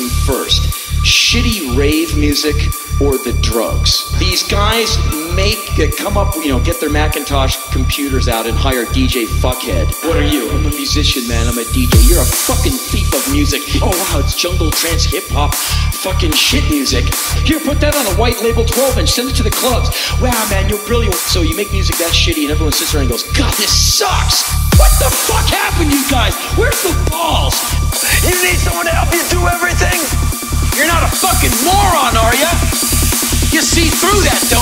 first? Shitty rave music or the drugs? These guys make uh, come up, you know, get their Macintosh computers out and hire DJ Fuckhead. What are you? I'm a musician, man. I'm a DJ. You're a fucking thief of music. Oh wow, it's jungle trance hip hop, fucking shit music. Here, put that on a white label 12 inch. Send it to the clubs. Wow, man, you're brilliant. So you make music that shitty, and everyone sits around and goes, God, this sucks. What the fuck happened, you guys? Where's the balls? You need someone through that door.